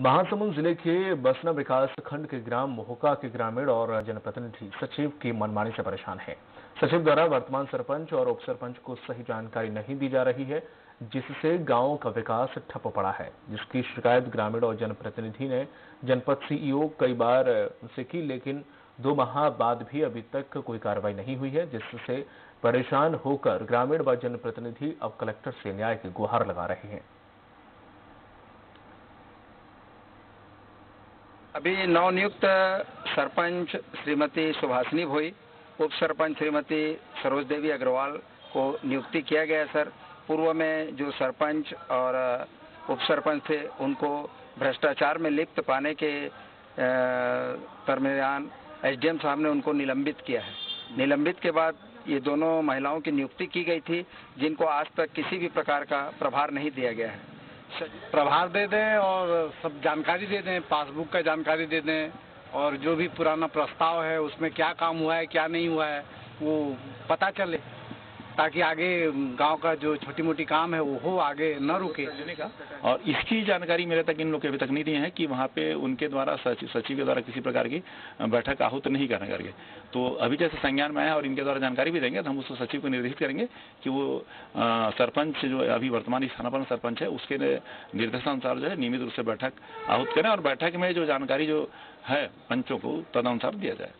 महासमुंद ज़िले के बसना विकास खंड के ग्राम मोहका के ग्रामीण और जनप्रतिनिधि सचिव की मनमानी से परेशान हैं। सचिव द्वारा वर्तमान सरपंच और उप सरपंच को सही जानकारी नहीं दी जा रही है, जिससे गाँव का विकास ठप पड़ा है, जिसकी शिकायत ग्रामीण और जनप्रतिनिधि ने, जनपद सीईओ कई बार से की, लेकिन दो माह बाद भी अभी तक कोई कार्रवाई नहीं हुई है, जिससे परेशान होकर ग्रामीण व जनप्रतिनिधि अब कलेक्टर से न्याय की गुहार लगा रहे हैं अभी नवनियुक्त सरपंच श्रीमती सुभाषिनी भोई, उप सरपंच श्रीमती सरोज देवी अग्रवाल को नियुक्ति किया गया सर। पूर्व में जो सरपंच और, उप सरपंच थे, उनको भ्रष्टाचार में लिप्त पाने के दरमियान एसडीएम साहब ने उनको निलंबित किया है। निलंबित के बाद ये दोनों महिलाओं की नियुक्ति की गई थी, जिनको आज तक किसी भी प्रकार का प्रभार नहीं दिया गया है। प्रभार दे दें और सब जानकारी दे दें, पासबुक का जानकारी दे दें और जो भी पुराना प्रस्ताव है, उसमें क्या काम हुआ है, क्या नहीं हुआ है, वो पता चले। ताकि आगे गाँव का जो छोटी मोटी काम है, वो हो, आगे न रुके। और इसकी जानकारी मेरे तक इन लोग अभी तक नहीं दी है कि वहाँ पे उनके द्वारा सचिव सचिव के द्वारा किसी प्रकार की बैठक आहूत नहीं करने करके तो अभी जैसे संज्ञान में आया और इनके द्वारा जानकारी भी देंगे तो हम उस सचिव को निर्देशित करेंगे कि वो सरपंच जो अभी वर्तमान स्थानापन्न सरपंच है, उसके निर्देशानुसार जो है, नियमित रूप से बैठक आहूत करें और बैठक में जो जानकारी जो है, पंचों को तदनुसार दिया जाए।